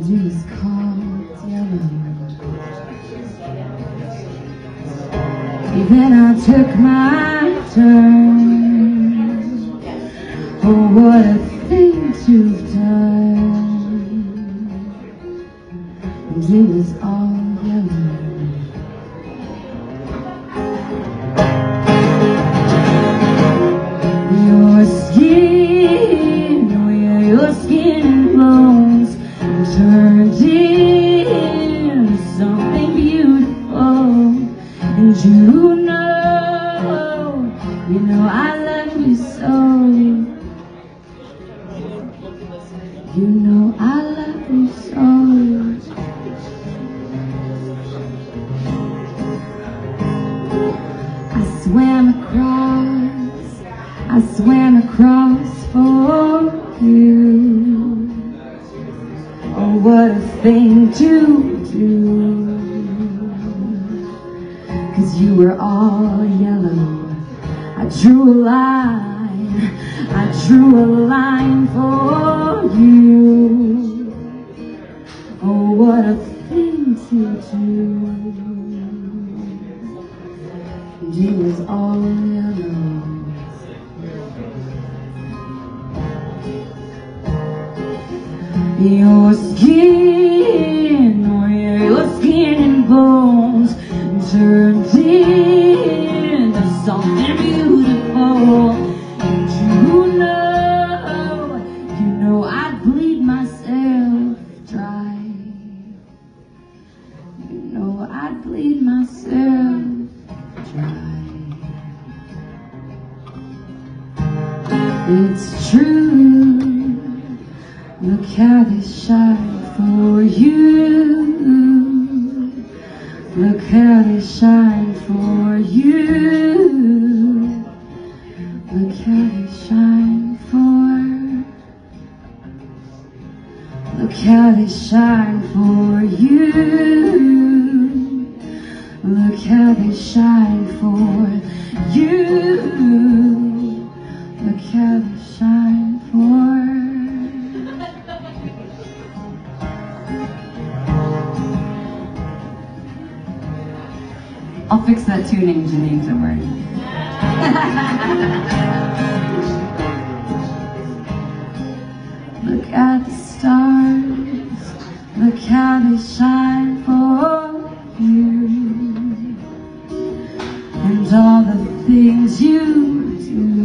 Called. Then I took my turn. Oh, what a thing to done. And it was turned into something beautiful. And you know, you know I love you so. You know I love you so. I swam across, I swam across for you. Oh, what a thing to do. Cause you were all yellow. I drew a line, I drew a line for you. Oh, what a thing to do. It was all Your skin, oh yeah, your skin and bones turned into something beautiful. And you know, you know I'd bleed myself dry. You know I'd bleed myself dry. It's true. Look how they shine for you. Look how they shine for you. Look how they shine for. Look how they shine for you. Look how they shine for you. I'll fix that tuning, Janine, don't worry. Look at the stars, look how they shine for you. And all the things you do